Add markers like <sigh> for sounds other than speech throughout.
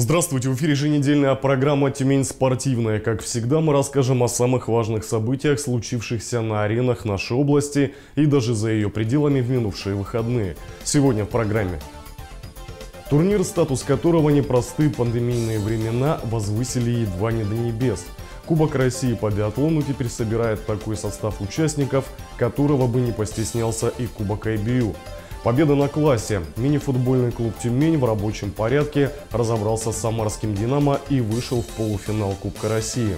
Здравствуйте, в эфире еженедельная программа «Тюмень спортивная». Как всегда, мы расскажем о самых важных событиях, случившихся на аренах нашей области и даже за ее пределами в минувшие выходные. Сегодня в программе. Турнир, статус которого непростые пандемийные времена, возвысили едва не до небес. Кубок России по биатлону теперь собирает такой состав участников, которого бы не постеснялся и Кубок IBU. Победа на классе. Мини-футбольный клуб «Тюмень» в рабочем порядке разобрался с самарским «Динамо» и вышел в полуфинал Кубка России.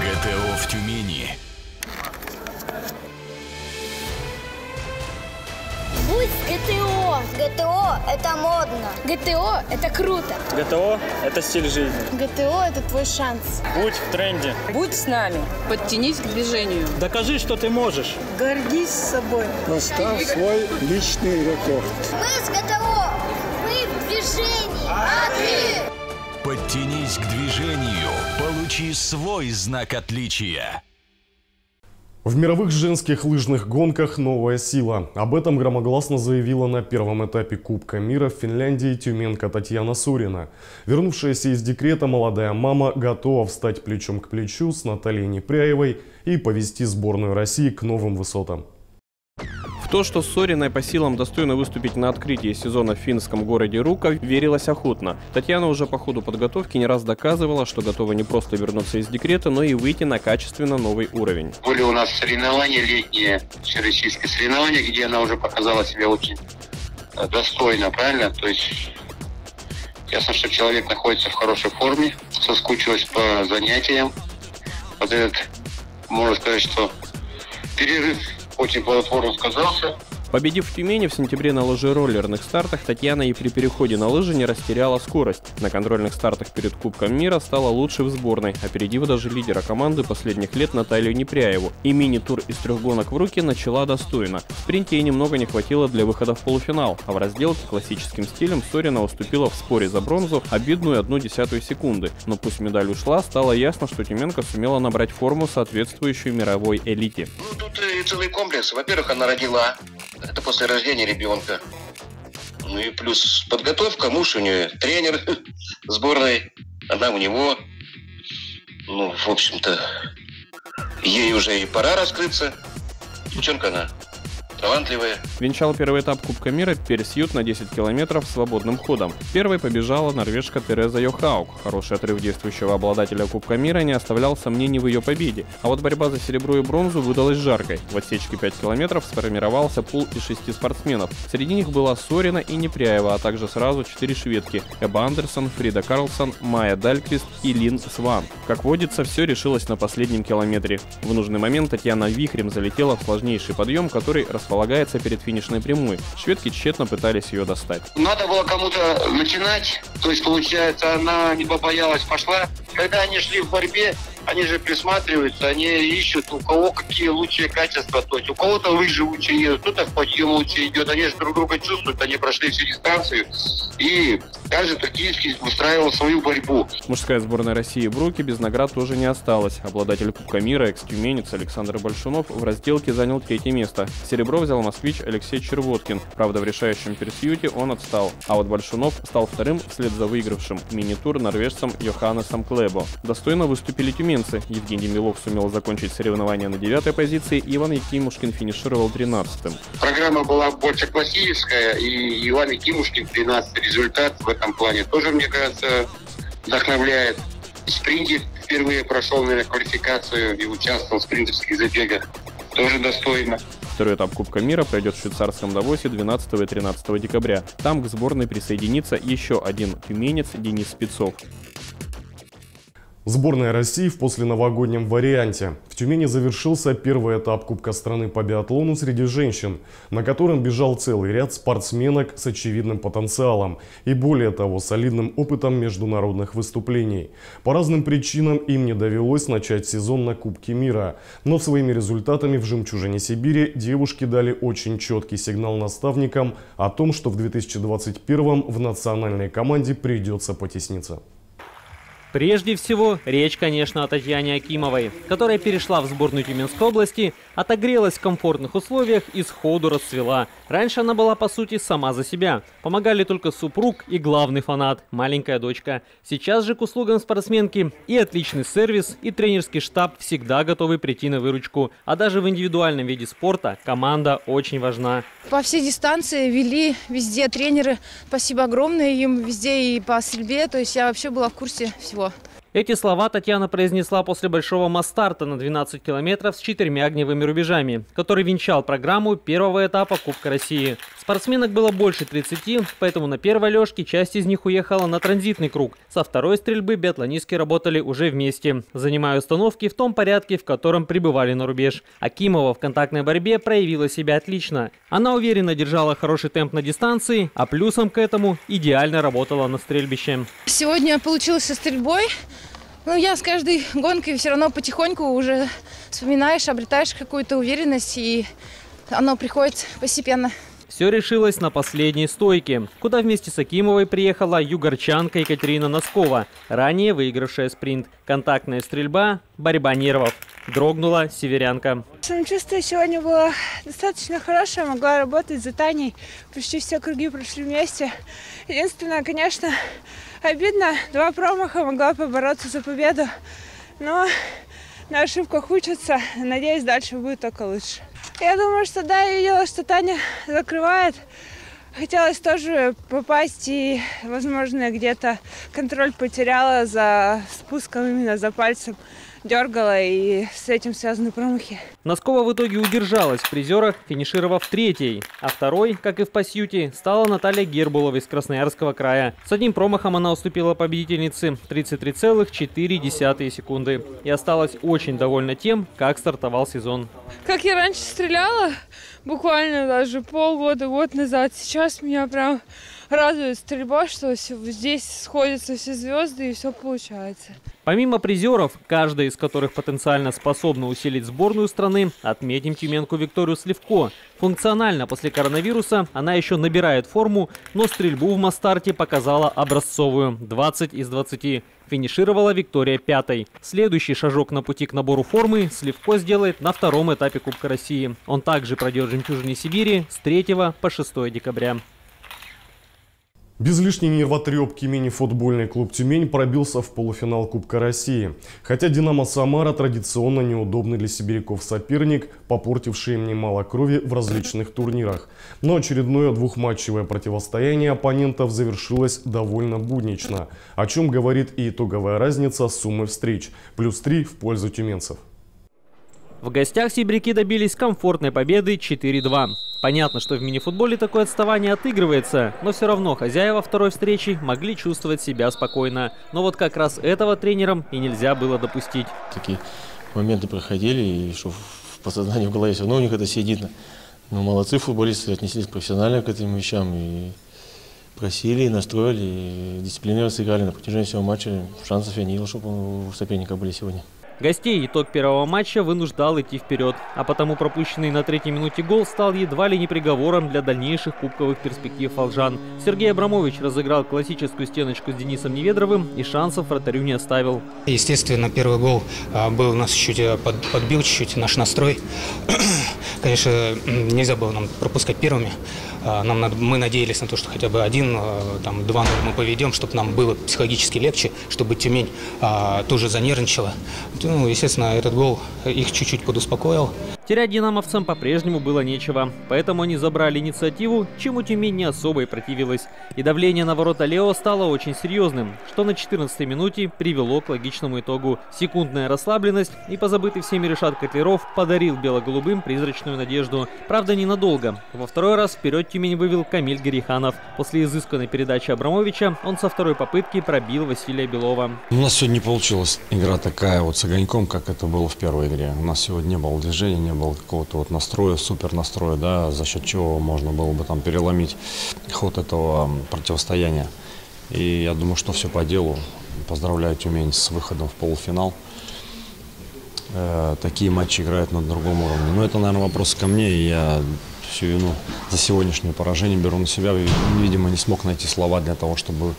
ГТО в Тюмени. ГТО. Это модно. ГТО – это круто. ГТО – это стиль жизни. ГТО – это твой шанс. Будь в тренде. Будь с нами. Подтянись к движению. Докажи, что ты можешь. Гордись собой. Поставь свой личный рекорд. Мы с ГТО. Мы в движении. А ты? Подтянись к движению. Получи свой знак отличия. В мировых женских лыжных гонках новая сила. Об этом громогласно заявила на первом этапе Кубка мира в Финляндии тюменка Татьяна Сурина. Вернувшаяся из декрета молодая мама готова встать плечом к плечу с Натальей Непряевой и повести сборную России к новым высотам. То, что Сориной по силам достойно выступить на открытии сезона в финском городе Рука, верилось охотно. Татьяна уже по ходу подготовки не раз доказывала, что готова не просто вернуться из декрета, но и выйти на качественно новый уровень. Были у нас соревнования летние, всероссийские соревнования, где она уже показала себя очень э, достойно, правильно? То есть ясно, что человек находится в хорошей форме, соскучилась по занятиям. Вот этот, можно сказать, что перерыв очень плодотворно сказался. Победив в Тюмени в сентябре на лыжероллерных стартах, Татьяна и при переходе на лыжи не растеряла скорость. На контрольных стартах перед Кубком мира стала лучшей в сборной, опередив даже лидера команды последних лет Наталью Непряеву. И мини-тур из трех гонок в руки начала достойно. В спринте ей немного не хватило для выхода в полуфинал, а в разделке классическим стилем Сорина уступила в споре за бронзу обидную одну десятую секунды. Но пусть медаль ушла, стало ясно, что Тюменко сумела набрать форму, соответствующую мировой элите. Ну, тут и целый комплекс. Во-первых, она родила это после рождения ребенка. Ну и плюс подготовка. Муж у нее тренер <laughs> сборной. Она у него. Ну, в общем-то, ей уже и пора раскрыться. Девчонка она талантливая. Венчал первый этап Кубка мира Персьют на 10 километров свободным ходом. Первой побежала норвежка Тереза Йохаук. Хороший отрыв действующего обладателя Кубка мира не оставлял сомнений в ее победе. А вот борьба за серебро и бронзу выдалась жаркой. В отсечке 5 километров сформировался пул из шести спортсменов. Среди них была Сорина и Непряева, а также сразу четыре шведки – Эба Андерсон, Фрида Карлсон, Майя Дальквист и Лин Сван. Как водится, все решилось на последнем километре. В нужный момент Татьяна вихрем залетела в сложнейший подъем, который располагается перед финишной прямой. Шведки тщетно пытались ее достать. Надо было кому-то начинать, то есть, получается, она не побоялась, пошла. Когда они шли в борьбе, они же присматриваются, они ищут, у кого какие лучшие качества. То есть у кого-то лыжи лучше едут, кто-то в подъем лучше идет. Они же друг друга чувствуют, они прошли всю дистанцию. И каждый тактически устраивал свою борьбу. Мужская сборная России в руки без наград тоже не осталась. Обладатель Кубка мира, экс-тюменец Александр Большунов в разделке занял третье место. Серебро взял москвич Алексей Червоткин. Правда, в решающем персьюте он отстал. А вот Большунов стал вторым вслед за выигравшим мини-тур норвежцем Йоханнесом Клебо. Достойно выступили тюменцы. Евгений Милов сумел закончить соревнования на девятой позиции, Иван Якимушкин финишировал 13-м. Программа была больше классическая, и Иван Якимушкин 13 результат в этом плане тоже, мне кажется, вдохновляет. В спринте впервые прошел, наверное, квалификацию и участвовал в спринтерских забегах. Тоже достойно. Второй этап Кубка мира пройдет в швейцарском Давосе 12 и 13 декабря. Там к сборной присоединится еще один тюменец Денис Спецов. Сборная России в посленовогоднем варианте. В Тюмени завершился первый этап Кубка страны по биатлону среди женщин, на котором бежал целый ряд спортсменок с очевидным потенциалом и более того солидным опытом международных выступлений. По разным причинам им не довелось начать сезон на Кубке мира, но своими результатами в «Жемчужине Сибири» девушки дали очень четкий сигнал наставникам о том, что в 2021 в национальной команде придется потесниться. Прежде всего, речь, конечно, о Татьяне Акимовой, которая перешла в сборную Тюменской области, отогрелась в комфортных условиях и сходу расцвела. Раньше она была, по сути, сама за себя. Помогали только супруг и главный фанат, маленькая дочка. Сейчас же к услугам спортсменки и отличный сервис, и тренерский штаб всегда готовы прийти на выручку. А даже в индивидуальном виде спорта команда очень важна. По всей дистанции вели везде тренеры. Спасибо огромное им везде и по стрельбе. То есть я вообще была в курсе всего тепло. Эти слова Татьяна произнесла после большого мастарта на 12 километров с четырьмя огневыми рубежами, который венчал программу первого этапа Кубка России. Спортсменок было больше 30, поэтому на первой лёжке часть из них уехала на транзитный круг. Со второй стрельбы биатлонистки работали уже вместе, занимая установки в том порядке, в котором прибывали на рубеж. Акимова в контактной борьбе проявила себя отлично. Она уверенно держала хороший темп на дистанции, а плюсом к этому идеально работала на стрельбище. Сегодня получилось со стрельбой. Ну, я с каждой гонкой все равно потихоньку уже вспоминаешь, обретаешь какую-то уверенность, и оно приходит постепенно. Все решилось на последней стойке, куда вместе с Акимовой приехала югорчанка Екатерина Носкова, ранее выигравшая спринт. Контактная стрельба, борьба нервов. Дрогнула северянка. Самочувствие сегодня было достаточно хорошее, могла работать за Таней. Почти все круги прошли вместе. Единственное, конечно, обидно, два промаха, могла побороться за победу. Но на ошибках учатся, надеюсь, дальше будет только лучше. Я думаю, что да, я видела, что Таня закрывает. Хотелось тоже попасть и, возможно, где-то контроль потеряла за спуском именно за пальцем дергала, и с этим связаны промахи. Носкова в итоге удержалась в призерах, финишировав третьей, а второй, как и в Пасьюте, стала Наталья Гербулова из Красноярского края. С одним промахом она уступила победительнице 33,4 секунды и осталась очень довольна тем, как стартовал сезон. Как я раньше стреляла, буквально даже полгода, год назад, сейчас меня прям радует стрельба, что здесь сходятся все звезды и все получается. Помимо призеров, каждая из которых потенциально способна усилить сборную страны, отметим тюменку Викторию Сливко. Функционально после коронавируса она еще набирает форму, но стрельбу в Мастарте показала образцовую – 20 из 20. Финишировала Виктория пятой. Следующий шажок на пути к набору формы Сливко сделает на втором этапе Кубка России. Он также пройдет жемчужине Сибири с 3 по 6 декабря. Без лишней нервотрепки мини-футбольный клуб «Тюмень» пробился в полуфинал Кубка России. Хотя «Динамо Самара» традиционно неудобный для сибиряков соперник, попортивший им немало крови в различных турнирах. Но очередное двухматчевое противостояние оппонентов завершилось довольно буднично, о чем говорит и итоговая разница суммы встреч – плюс 3 в пользу тюменцев. В гостях сибиряки добились комфортной победы 4-2. Понятно, что в мини-футболе такое отставание отыгрывается, но все равно хозяева второй встречи могли чувствовать себя спокойно. Но вот как раз этого тренерам и нельзя было допустить. Такие моменты проходили, и что в подсознании в голове все равно у них это сидит. Но молодцы футболисты отнеслись профессионально к этим вещам и просили, и настроили, и дисциплинированно сыграли на протяжении всего матча. Шансов я не видел, чтобы у соперника были сегодня. Гостей итог первого матча вынуждал идти вперед, а потому пропущенный на третьей минуте гол стал едва ли не приговором для дальнейших кубковых перспектив фалжан. Сергей Абрамович разыграл классическую стеночку с Денисом Неведровым и шансов вратарю не оставил. Естественно, первый гол а, был у нас чуть э, подбил чуть-чуть наш настрой. Конечно, нельзя было нам пропускать первыми. А, нам надо, мы надеялись на то, что хотя бы один, а, там, два мы поведем, чтобы нам было психологически легче, чтобы Тюмень а, тоже занервничала. Ну, естественно, этот гол их чуть-чуть подуспокоил. Терять динамовцам по-прежнему было нечего, поэтому они забрали инициативу, чему Тюмень не особо и противилась. И давление на ворота Лео стало очень серьезным, что на 14-й минуте привело к логичному итогу. Секундная расслабленность и позабытый всеми Решат Котлеров подарил бело-голубым призрачную надежду. Правда, ненадолго. Во второй раз вперед Тюмень вывел Камиль Гориханов. После изысканной передачи Абрамовича он со второй попытки пробил Василия Белова. У нас сегодня не получилась игра такая вот с огоньком, как это было в первой игре. У нас сегодня не было движения, не было было какого-то вот настроя, супер настроя, да, за счет чего можно было бы там переломить ход этого противостояния. И я думаю, что все по делу. Поздравляю Тюмень с выходом в полуфинал. Э, такие матчи играют на другом уровне. Но это, наверное, вопрос ко мне. Я всю вину за сегодняшнее поражение беру на себя. И, видимо, не смог найти слова для того, чтобы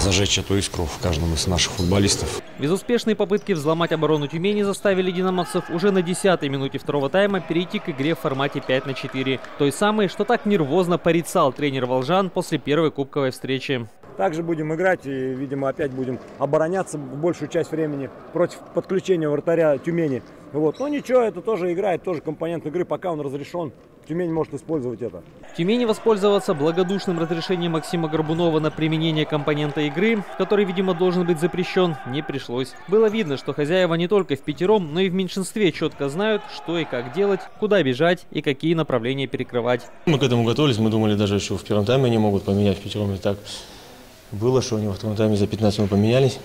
зажечь эту искру в каждом из наших футболистов. Безуспешные попытки взломать оборону Тюмени заставили динамовцев уже на 10-й минуте второго тайма перейти к игре в формате 5 на 4. Той самой, что так нервозно порицал тренер Волжан после первой кубковой встречи. Также будем играть и, видимо, опять будем обороняться большую часть времени против подключения вратаря Тюмени. Вот. Но ничего, это тоже играет, тоже компонент игры, пока он разрешен. Тюмень может использовать это. Тюмени воспользоваться благодушным разрешением Максима Горбунова на применение компонента игры, который, видимо, должен быть запрещен, не пришлось. Было видно, что хозяева не только в пятером, но и в меньшинстве четко знают, что и как делать, куда бежать и какие направления перекрывать. Мы к этому готовились, мы думали даже, что в первом тайме они могут поменять в пятером и так было, что они во втором тайме за 15 минут поменялись.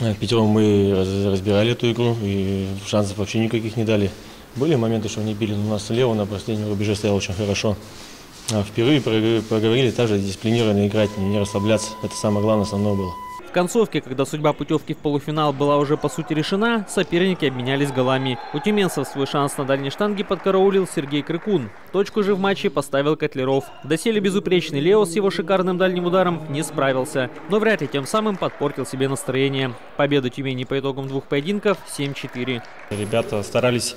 В пятером мы разбирали эту игру и шансов вообще никаких не дали. Были моменты, что они били, но у нас слева на последнем рубеже стоял очень хорошо. А впервые проговорили также дисциплинированно играть, не расслабляться. Это самое главное, основное было. В концовке, когда судьба путевки в полуфинал была уже по сути решена, соперники обменялись голами. У тюменцев свой шанс на дальней штанге подкараулил Сергей Крыкун. Точку же в матче поставил Котлеров. Доселе безупречный Лео с его шикарным дальним ударом не справился, но вряд ли тем самым подпортил себе настроение. Победа Тюмени по итогам двух поединков 7-4. Ребята старались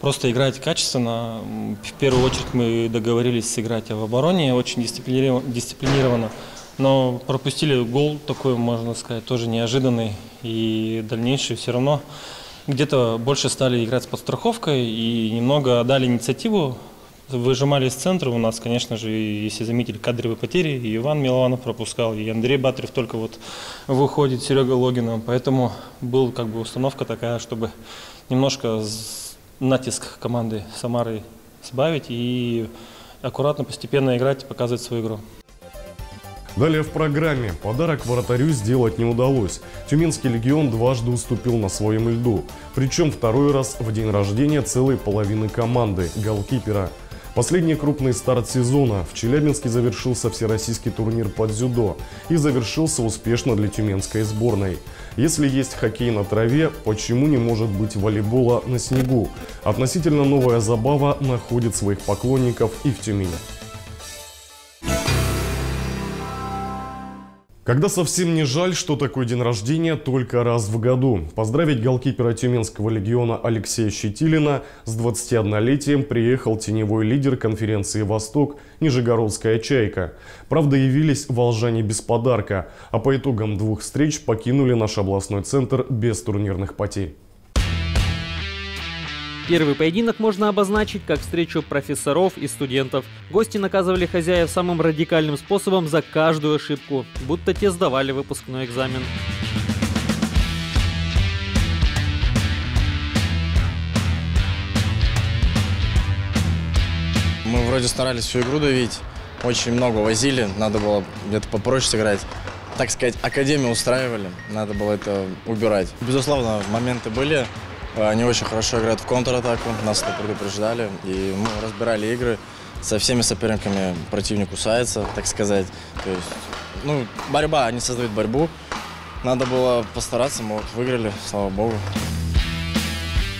просто играть качественно. В первую очередь мы договорились сыграть в обороне очень дисциплинированно. Но пропустили гол такой, можно сказать, тоже неожиданный. И дальнейший все равно где-то больше стали играть с подстраховкой и немного дали инициативу. Выжимали из центра. У нас, конечно же, если заметили кадровые потери, и Иван Милованов пропускал, и Андрей Батрев только вот выходит, Серега Логинов. Поэтому был как бы установка такая, чтобы немножко натиск команды Самары сбавить и аккуратно, постепенно играть и показывать свою игру. Далее в программе подарок вратарю сделать не удалось. Тюменский легион дважды уступил на своем льду. Причем второй раз в день рождения целой половины команды – голкипера. Последний крупный старт сезона в Челябинске завершился всероссийский турнир по дзюдо и завершился успешно для тюменской сборной. Если есть хоккей на траве, почему не может быть волейбола на снегу? Относительно новая забава находит своих поклонников и в Тюмени. Когда совсем не жаль, что такой день рождения только раз в году. Поздравить голкипера Тюменского легиона Алексея Щетилина с 21-летием приехал теневой лидер конференции «Восток» Нижегородская «Чайка». Правда, явились волжане без подарка, а по итогам двух встреч покинули наш областной центр без турнирных потерь. Первый поединок можно обозначить как встречу профессоров и студентов. Гости наказывали хозяев самым радикальным способом за каждую ошибку, будто те сдавали выпускной экзамен. Мы вроде старались всю игру давить, очень много возили, надо было где-то попроще сыграть. Так сказать, академию устраивали, надо было это убирать. Безусловно, моменты были, они очень хорошо играют в контратаку, нас это предупреждали, и мы разбирали игры. Со всеми соперниками противник кусается, так сказать. То есть, ну, борьба, они создают борьбу. Надо было постараться, мы вот выиграли, слава богу.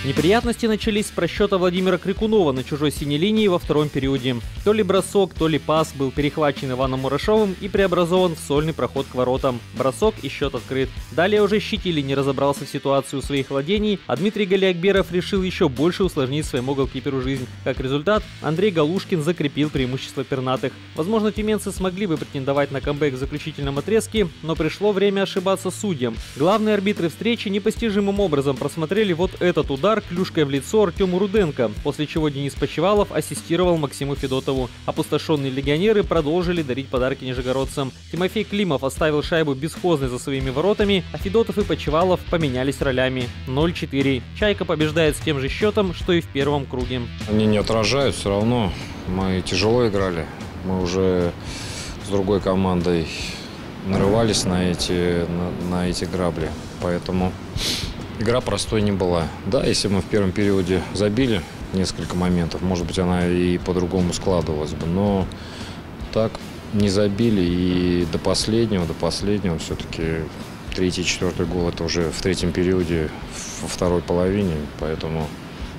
Неприятности начались с просчета Владимира Крикунова на чужой синей линии во втором периоде. То ли бросок, то ли пас был перехвачен Иваном Мурашовым и преобразован в сольный проход к воротам. Бросок и счет открыт. Далее уже Щитили не разобрался в ситуацию своих владений, а Дмитрий Галиакберов решил еще больше усложнить своему голкиперу жизнь. Как результат, Андрей Галушкин закрепил преимущество пернатых. Возможно, тюменцы смогли бы претендовать на камбэк в заключительном отрезке, но пришло время ошибаться судьям. Главные арбитры встречи непостижимым образом просмотрели вот этот удар удар клюшкой в лицо Артему Руденко, после чего Денис Почевалов ассистировал Максиму Федотову. Опустошенные легионеры продолжили дарить подарки нижегородцам. Тимофей Климов оставил шайбу бесхозной за своими воротами, а Федотов и Почевалов поменялись ролями. 0-4. Чайка побеждает с тем же счетом, что и в первом круге. Они не отражают, все равно мы тяжело играли. Мы уже с другой командой нарывались на эти, на, на эти грабли. Поэтому Игра простой не была. Да, если мы в первом периоде забили несколько моментов, может быть, она и по-другому складывалась бы. Но так не забили и до последнего, до последнего все-таки третий, четвертый гол это уже в третьем периоде, во второй половине. Поэтому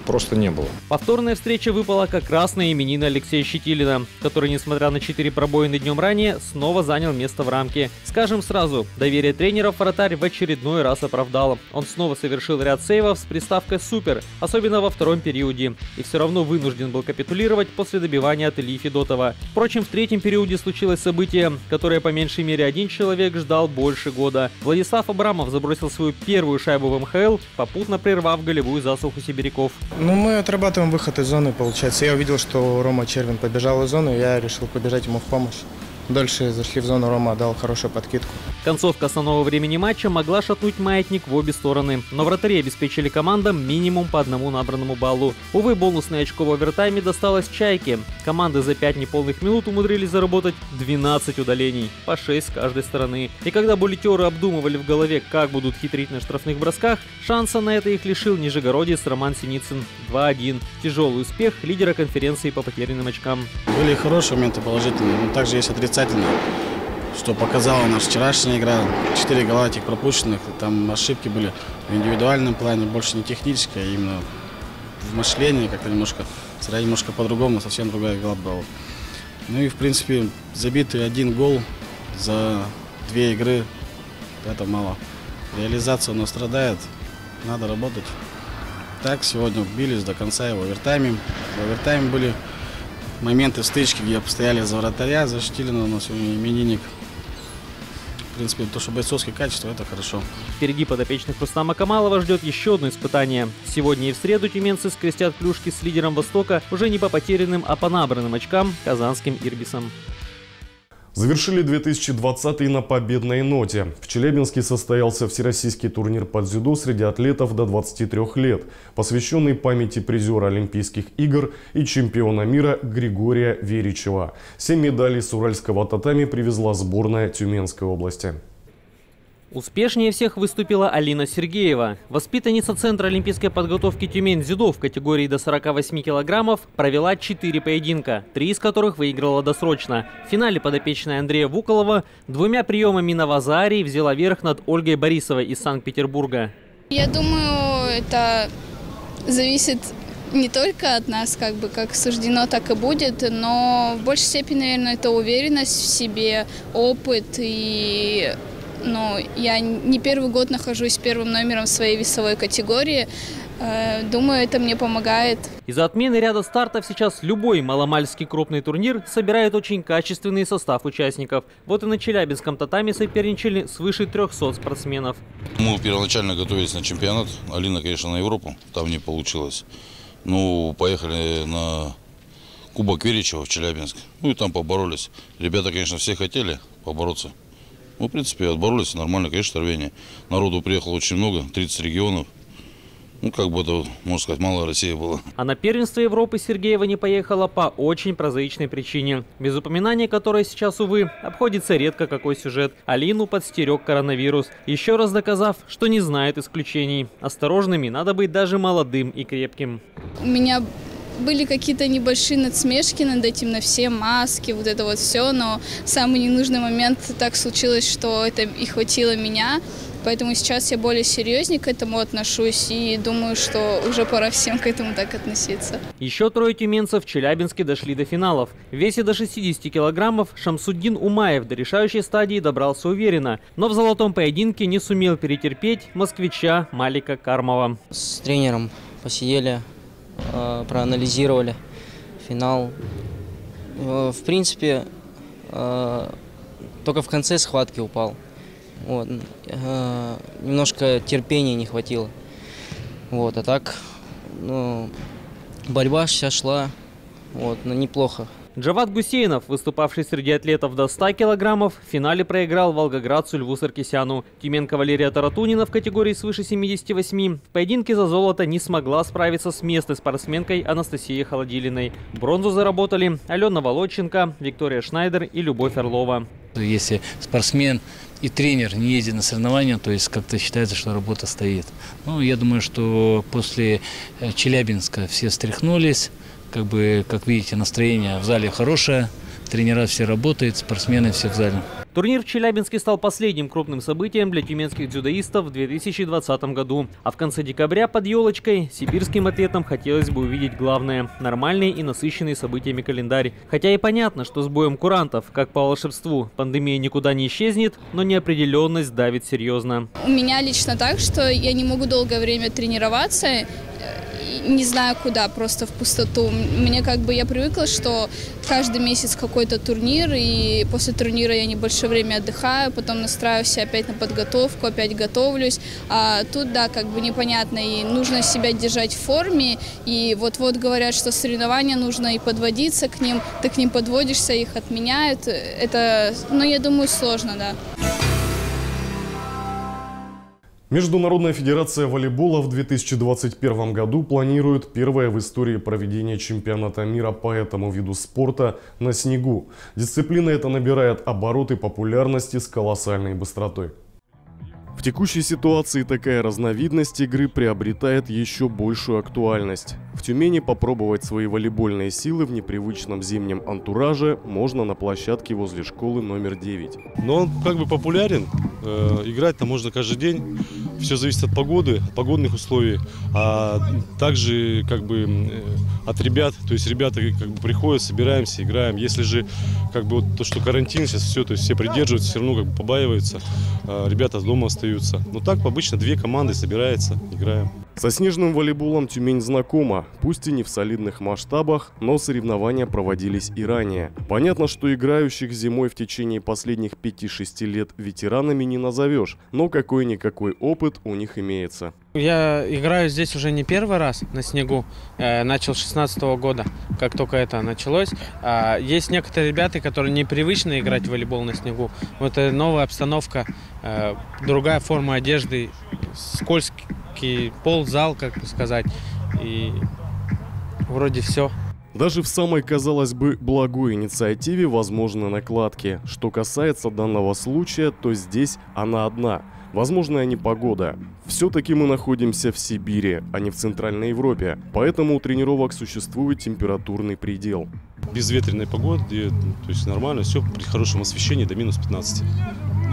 просто не было. Повторная встреча выпала как раз на именины Алексея Щетилина, который, несмотря на четыре пробоины днем ранее, снова занял место в рамке. Скажем сразу, доверие тренеров вратарь в очередной раз оправдал. Он снова совершил ряд сейвов с приставкой «супер», особенно во втором периоде, и все равно вынужден был капитулировать после добивания от Ильи Федотова. Впрочем, в третьем периоде случилось событие, которое по меньшей мере один человек ждал больше года. Владислав Абрамов забросил свою первую шайбу в МХЛ, попутно прервав голевую засуху сибиряков. Ну, мы отрабатываем выход из зоны, получается. Я увидел, что Рома Червин побежал из зоны, я решил побежать ему в помощь. Дальше зашли в зону, Рома дал хорошую подкидку. Концовка основного времени матча могла шатнуть маятник в обе стороны, но вратари обеспечили командам минимум по одному набранному баллу. Увы, бонусное очко в овертайме досталось Чайке. Команды за 5 неполных минут умудрились заработать 12 удалений, по 6 с каждой стороны. И когда буллетеры обдумывали в голове, как будут хитрить на штрафных бросках, шанса на это их лишил нижегородец Роман Синицын 2-1. Тяжелый успех лидера конференции по потерянным очкам. Были хорошие моменты положительные, но также есть отрицательные что показала наша вчерашняя игра. Четыре гола этих пропущенных, там ошибки были в индивидуальном плане, больше не технические, а именно в мышлении как-то немножко, сыграли немножко по-другому, совсем другая игра была. Ну и, в принципе, забитый один гол за две игры, это мало. Реализация у нас страдает, надо работать. Так, сегодня бились до конца в овертайме. В овертайме были моменты стычки, где постояли за вратаря, защитили на нас именинник в принципе, то, что бойцовские качества, это хорошо. Впереди подопечных Рустама Камалова ждет еще одно испытание. Сегодня и в среду тюменцы скрестят клюшки с лидером Востока уже не по потерянным, а по набранным очкам казанским Ирбисом. Завершили 2020 на победной ноте. В Челябинске состоялся всероссийский турнир по дзюдо среди атлетов до 23 лет, посвященный памяти призера Олимпийских игр и чемпиона мира Григория Веричева. Семь медалей с уральского татами привезла сборная Тюменской области. Успешнее всех выступила Алина Сергеева. Воспитанница Центра олимпийской подготовки «Тюмень-дзюдо» в категории до 48 килограммов провела 4 поединка, три из которых выиграла досрочно. В финале подопечная Андрея Вуколова двумя приемами на Вазарии взяла верх над Ольгой Борисовой из Санкт-Петербурга. Я думаю, это зависит не только от нас, как бы как суждено, так и будет, но в большей степени, наверное, это уверенность в себе, опыт и ну, я не первый год нахожусь первым номером своей весовой категории. Э, думаю, это мне помогает. Из-за отмены ряда стартов сейчас любой маломальский крупный турнир собирает очень качественный состав участников. Вот и на Челябинском татами соперничали свыше 300 спортсменов. Мы первоначально готовились на чемпионат. Алина, конечно, на Европу. Там не получилось. Ну, поехали на Кубок Веричева в Челябинск. Ну и там поборолись. Ребята, конечно, все хотели побороться. Ну, в принципе, отборолись нормально, конечно, рвение. Народу приехало очень много, 30 регионов. Ну, как бы это, можно сказать, малая Россия была. А на первенство Европы Сергеева не поехала по очень прозаичной причине, без упоминания которой сейчас, увы, обходится редко какой сюжет. Алину подстерег коронавирус, еще раз доказав, что не знает исключений. Осторожными надо быть даже молодым и крепким. У меня были какие-то небольшие надсмешки над этим, на все маски, вот это вот все, но в самый ненужный момент так случилось, что это и хватило меня. Поэтому сейчас я более серьезнее к этому отношусь и думаю, что уже пора всем к этому так относиться. Еще трое тюменцев в Челябинске дошли до финалов. В весе до 60 килограммов Шамсуддин Умаев до решающей стадии добрался уверенно, но в золотом поединке не сумел перетерпеть москвича Малика Кармова. С тренером посидели, проанализировали финал. Э, в принципе, э, только в конце схватки упал. Вот. Немножко терпения не хватило. Вот, а так, ну, борьба сейчас шла, вот, но неплохо. Джават Гусейнов, выступавший среди атлетов до 100 килограммов, в финале проиграл волгоградцу Льву Саркисяну. Тюменка Валерия Таратунина в категории свыше 78 в поединке за золото не смогла справиться с местной спортсменкой Анастасией Холодилиной. Бронзу заработали Алена Володченко, Виктория Шнайдер и Любовь Орлова. Если спортсмен и тренер не ездит на соревнования, то есть как-то считается, что работа стоит. Ну, я думаю, что после э, Челябинска все встряхнулись, как бы, как видите, настроение в зале хорошее, тренера все работают, спортсмены все в зале. Турнир в Челябинске стал последним крупным событием для тюменских дзюдоистов в 2020 году. А в конце декабря под елочкой сибирским атлетам хотелось бы увидеть главное – нормальный и насыщенный событиями календарь. Хотя и понятно, что с боем курантов, как по волшебству, пандемия никуда не исчезнет, но неопределенность давит серьезно. У меня лично так, что я не могу долгое время тренироваться, не знаю куда, просто в пустоту. Мне как бы я привыкла, что каждый месяц какой-то турнир, и после турнира я небольшое время отдыхаю, потом настраиваюсь опять на подготовку, опять готовлюсь. А тут, да, как бы непонятно, и нужно себя держать в форме, и вот-вот говорят, что соревнования нужно и подводиться к ним, ты к ним подводишься, их отменяют. Это, ну, я думаю, сложно, да. Международная федерация волейбола в 2021 году планирует первое в истории проведение чемпионата мира по этому виду спорта на снегу. Дисциплина эта набирает обороты популярности с колоссальной быстротой. В текущей ситуации такая разновидность игры приобретает еще большую актуальность. В Тюмени попробовать свои волейбольные силы в непривычном зимнем антураже можно на площадке возле школы номер 9. Но он как бы популярен, э, играть там можно каждый день. Все зависит от погоды, от погодных условий, а также как бы э, от ребят. То есть ребята как бы приходят, собираемся, играем. Если же как бы вот то, что карантин сейчас все, то есть все придерживаются, все равно как бы побаиваются, а ребята дома остаются. Но так обычно две команды собираются, играем. Со снежным волейболом Тюмень знакома, пусть и не в солидных масштабах, но соревнования проводились и ранее. Понятно, что играющих зимой в течение последних 5-6 лет ветеранами не назовешь, но какой-никакой опыт у них имеется. Я играю здесь уже не первый раз на снегу. Э, начал с 16 года, как только это началось. А, есть некоторые ребята, которые непривычны играть в волейбол на снегу. Вот это новая обстановка, э, другая форма одежды, скользкий площадки, пол, зал, как бы сказать. И вроде все. Даже в самой, казалось бы, благой инициативе возможны накладки. Что касается данного случая, то здесь она одна. Возможная непогода. Все-таки мы находимся в Сибири, а не в Центральной Европе. Поэтому у тренировок существует температурный предел. Безветренной погоды, то есть нормально, все при хорошем освещении до минус 15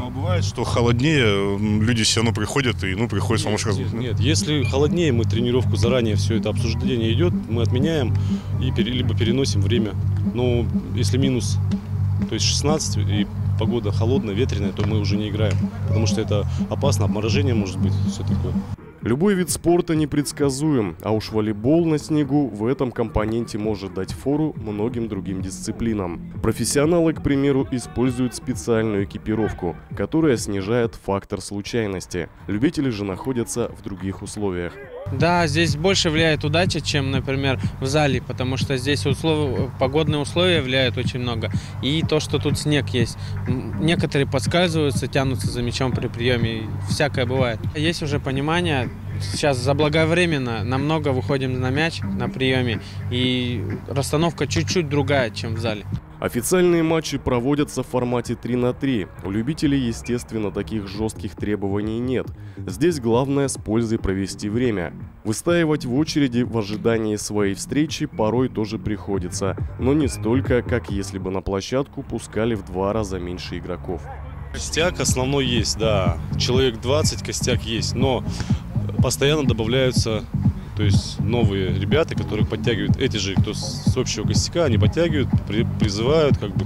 бывает, что холоднее, люди все равно приходят и ну, приходят с помощью нет, нет, если холоднее, мы тренировку заранее, все это обсуждение идет, мы отменяем и пере, либо переносим время. Но если минус, то есть 16 и погода холодная, ветреная, то мы уже не играем, потому что это опасно, обморожение может быть, все такое. Любой вид спорта непредсказуем, а уж волейбол на снегу в этом компоненте может дать фору многим другим дисциплинам. Профессионалы, к примеру, используют специальную экипировку, которая снижает фактор случайности. Любители же находятся в других условиях. Да, здесь больше влияет удача, чем, например, в зале, потому что здесь услов... погодные условия влияют очень много. И то, что тут снег есть. Некоторые подскальзываются, тянутся за мячом при приеме. Всякое бывает. Есть уже понимание, сейчас заблаговременно намного выходим на мяч на приеме, и расстановка чуть-чуть другая, чем в зале. Официальные матчи проводятся в формате 3 на 3. У любителей, естественно, таких жестких требований нет. Здесь главное с пользой провести время. Выстаивать в очереди в ожидании своей встречи порой тоже приходится, но не столько, как если бы на площадку пускали в два раза меньше игроков. Костяк основной есть, да. Человек 20 костяк есть, но постоянно добавляются то есть новые ребята, которые подтягивают эти же, кто с общего костяка, они подтягивают, при, призывают, как бы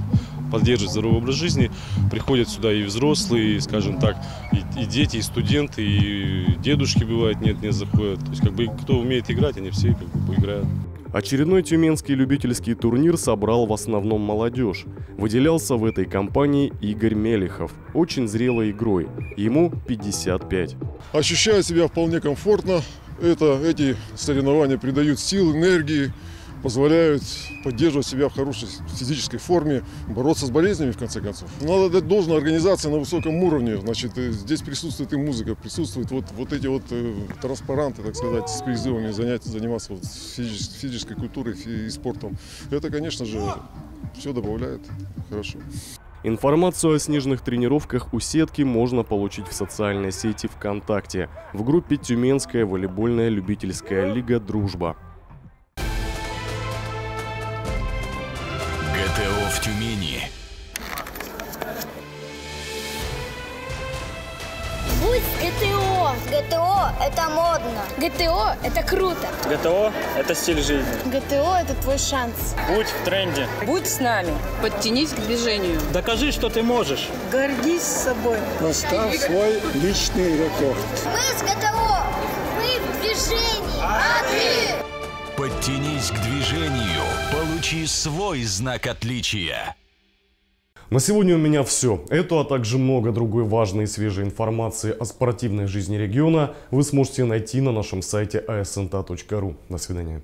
поддерживать здоровый образ жизни. Приходят сюда и взрослые, скажем так, и, и дети, и студенты, и дедушки бывают, нет, не заходят. То есть как бы кто умеет играть, они все как бы играют. Очередной тюменский любительский турнир собрал в основном молодежь. Выделялся в этой компании Игорь Мелехов, очень зрелой игрой. Ему 55. Ощущаю себя вполне комфортно, это, эти соревнования придают сил, энергии, позволяют поддерживать себя в хорошей физической форме, бороться с болезнями, в конце концов. Надо дать должное организации на высоком уровне. Значит, э, здесь присутствует и музыка, присутствуют вот, вот эти вот э, транспаранты, так сказать, с призывами занять, заниматься вот физической, физической культурой и спортом. Это, конечно же, все добавляет хорошо. Информацию о снежных тренировках у сетки можно получить в социальной сети ВКонтакте в группе «Тюменская волейбольная любительская лига «Дружба». ГТО в Тюмени. ГТО. Это модно. ГТО – это круто. ГТО – это стиль жизни. ГТО – это твой шанс. Будь в тренде. Будь с нами. Подтянись к движению. Докажи, что ты можешь. Гордись собой. Поставь свой личный рекорд. Мы с ГТО. Мы в движении. А ты? Подтянись к движению. Получи свой знак отличия. На сегодня у меня все. Эту, а также много другой важной и свежей информации о спортивной жизни региона вы сможете найти на нашем сайте asnta.ru. До свидания.